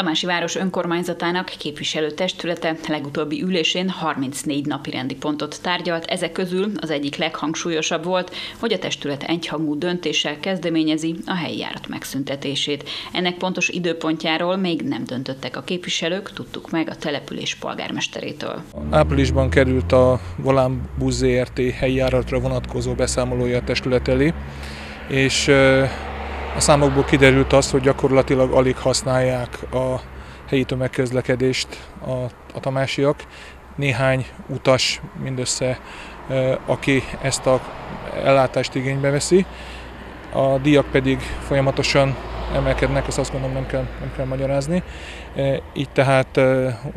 Tamási város önkormányzatának képviselőtestülete legutóbbi ülésén 34 napi rendi pontot tárgyalt, ezek közül az egyik leghangsúlyosabb volt, hogy a testület egyhangú döntéssel kezdeményezi a helyi járat megszüntetését. Ennek pontos időpontjáról még nem döntöttek a képviselők, tudtuk meg a település polgármesterétől. Áprilisban került a Volán Busz helyi járatra vonatkozó beszámolója a testület elé, és a számokból kiderült az, hogy gyakorlatilag alig használják a helyi tömegközlekedést a, a tamásiak. Néhány utas mindössze, aki ezt a ellátást igénybe veszi. A díjak pedig folyamatosan emelkednek, ezt azt gondolom nem kell, nem kell magyarázni. Így tehát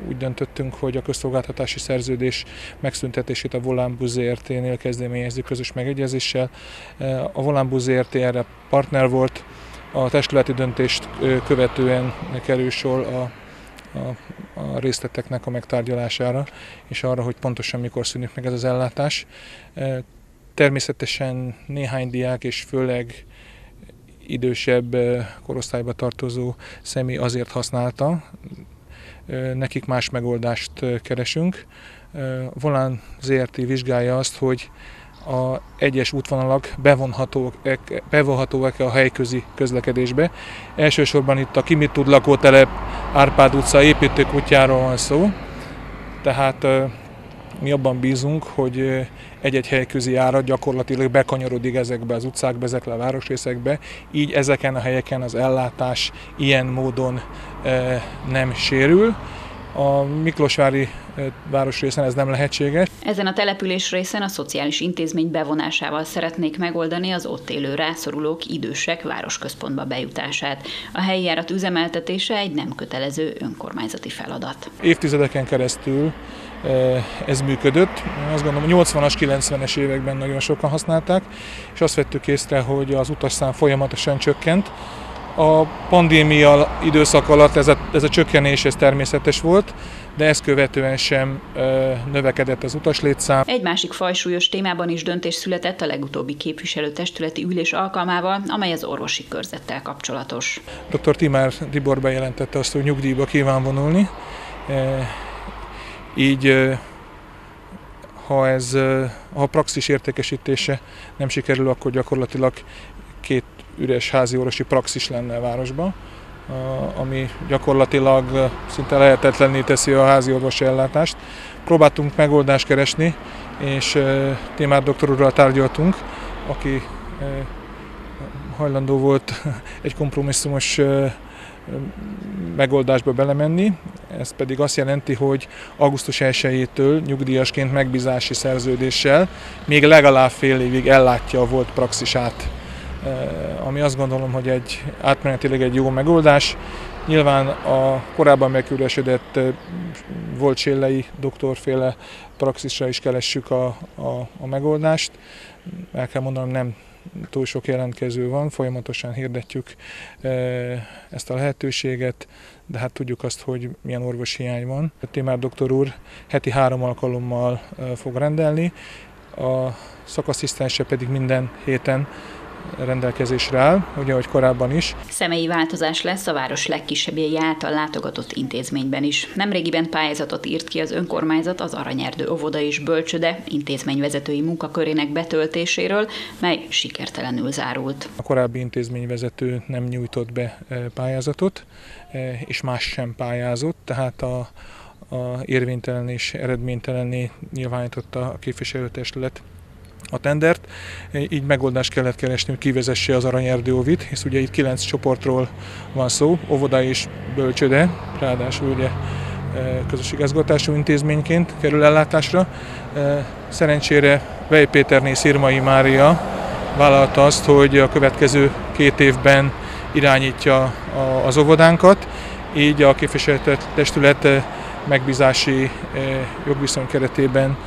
úgy döntöttünk, hogy a közszolgáltatási szerződés megszüntetését a Volánbusz ZRT-nél kezdeményezzük közös megegyezéssel. A Volánbusz ZRT erre partner volt, a testületi döntést követően kerül sor a, a, a részleteknek a megtárgyalására, és arra, hogy pontosan mikor szűnik meg ez az ellátás. Természetesen néhány diák, és főleg idősebb korosztályba tartozó személy azért használta, nekik más megoldást keresünk. Volán ZRT vizsgálja azt, hogy a egyes útvonalak bevonhatóak, bevonhatóak a helyközi közlekedésbe. Elsősorban itt a Kimit tud lakótelep Árpád utca építőkutyáról van szó, tehát mi abban bízunk, hogy egy-egy helyközi árat gyakorlatilag bekanyarodik ezekbe az utcákba, ezekbe a városrészekbe, így ezeken a helyeken az ellátás ilyen módon nem sérül. A Miklósvári városrészen ez nem lehetséges. Ezen a település részen a szociális intézmény bevonásával szeretnék megoldani az ott élő rászorulók idősek városközpontba bejutását. A helyi járat üzemeltetése egy nem kötelező önkormányzati feladat. Évtizedeken keresztül ez működött. Azt gondolom, 80-as, 90-es években nagyon sokan használták, és azt vettük észre, hogy az utasszám folyamatosan csökkent, a pandémia időszak alatt ez a, ez a csökkenés ez természetes volt, de ezt követően sem ö, növekedett az utaslétszám. Egy másik fajsúlyos témában is döntés született a legutóbbi képviselőtestületi ülés alkalmával, amely az orvosi körzettel kapcsolatos. Dr. Timár Dibor bejelentette azt, hogy nyugdíjba kíván vonulni. E, így e, ha ez ha a praxis értékesítése nem sikerül, akkor gyakorlatilag két üres házi orvosi praxis lenne a városban, ami gyakorlatilag szinte lehetetlenné teszi a házi orvosi ellátást. Próbáltunk megoldást keresni, és Témár doktor úrral tárgyaltunk, aki hajlandó volt egy kompromisszumos megoldásba belemenni. Ez pedig azt jelenti, hogy augusztus 1-től nyugdíjasként megbízási szerződéssel még legalább fél évig ellátja a volt praxisát ami azt gondolom, hogy egy átmenetileg egy jó megoldás. Nyilván a korábban megkülösödött eh, volt Sillei doktorféle praxisra is keressük a, a, a megoldást. El kell mondanom, nem túl sok jelentkező van, folyamatosan hirdetjük eh, ezt a lehetőséget, de hát tudjuk azt, hogy milyen orvosi hiány van. Timár doktor úr heti három alkalommal fog rendelni, a szakaszisztense pedig minden héten rendelkezésre áll, ugye ahogy korábban is. Személyi változás lesz a város legkisebbjei által látogatott intézményben is. Nemrégiben pályázatot írt ki az önkormányzat az Aranyerdő óvoda és bölcsöde intézményvezetői munkakörének betöltéséről, mely sikertelenül zárult. A korábbi intézményvezető nem nyújtott be e, pályázatot, e, és más sem pályázott, tehát a, a érvénytelen és eredménytelenné nyilvánította a képviselőtestület a tendert, így megoldást kellett keresni, hogy kivezesse az Aranyerdő óvit, hisz ugye itt kilenc csoportról van szó, óvoda és bölcsöde, ráadásul ugye e, közösségezgatású intézményként kerül ellátásra. E, szerencsére Vej Péterné Szirmai Mária vállalta azt, hogy a következő két évben irányítja az óvodánkat, így a képviselőtestület megbízási e, jogviszony keretében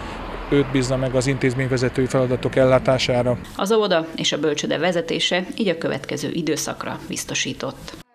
őt bízna meg az intézményvezetői feladatok ellátására. Az óvoda és a bölcsöde vezetése így a következő időszakra biztosított.